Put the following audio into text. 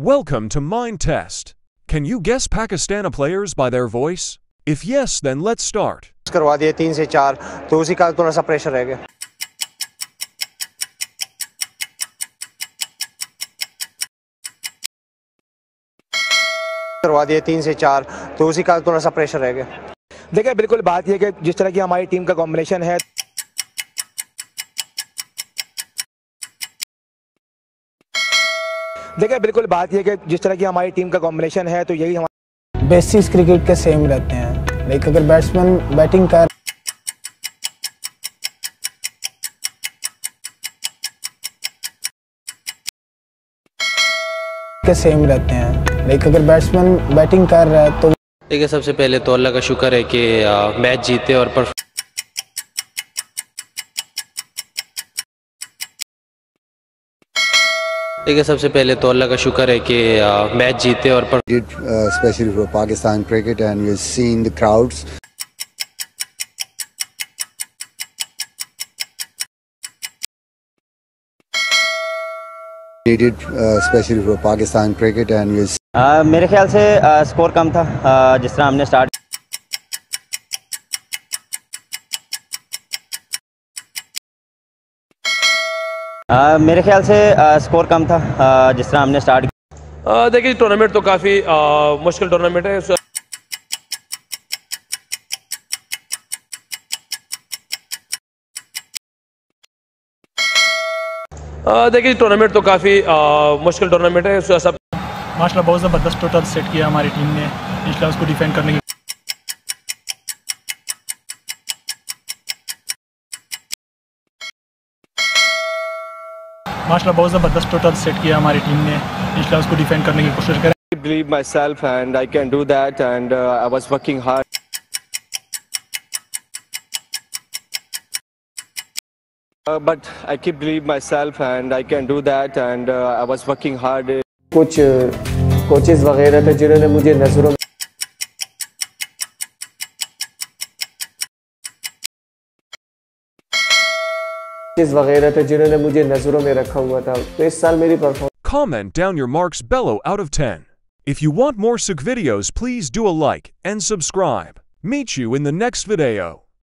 Welcome to Mind Test. Can you guess Pakistani players by their voice? If yes, then let's start. करवा दिए तीन से चार तो उसी का थोड़ा सा प्रेशर रह गया करवा दिए तीन से चार तो उसी का थोड़ा सा प्रेशर रह गया देखिए बिल्कुल बात यह कि जिस तरह की हमारी टीम का कॉम्बिनेशन है देखिए बिल्कुल बात यह कि जिस तरह की हमारी टीम का कॉम्बिनेशन है तो यही हमारा बेसिक्स क्रिकेट के सेम रहते हैं। लाइक अगर बैट्समैन बैटिंग कर के सेम रहते हैं। लाइक अगर बैट्समैन बैटिंग कर रहा है तो देखिए सबसे पहले तो अल्लाह का शुक्र है कि मैच जीते और देखिए सबसे पहले तो अल्लाह का शुक्र है कि मैच जीते और specially for Pakistan cricket and you seen the crowds specially for Pakistan cricket and मेरे ख्याल से uh, स्कोर कम था uh, जिस तरह हमने स्टार्ट आ, मेरे ख्याल से आ, स्कोर कम था आ, जिस तरह हमने स्टार्ट देखिए टूर्नामेंट तो काफ़ी मुश्किल टूर्नामेंट है देखिए टूर्नामेंट तो काफ़ी मुश्किल टूर्नामेंट है सब माशाल्लाह बहुत ज़बरदस्त टोटल सेट किया हमारी टीम ने इंशाल्लाह उसको डिफेंड करने की माशाल्लाह बहुत ज़बरदस्त टोटल सेट किया हमारी टीम ने इंशाल्लाह उसको डिफेंड करने की कोशिश करें I believe myself and I can do that and uh, I was working hard Uh, but I keep believe myself and I can do that and uh, I was working hard कुछ coaches वगैरह थे जिन्होंने मुझे नज़रों coaches वगैरह थे जिन्होंने मुझे नज़रों में रखा हुआ था तो इस साल मेरी performance Comment down your marks below out of 10. If you want more Suk videos, please do a like and subscribe. Meet you in the next video.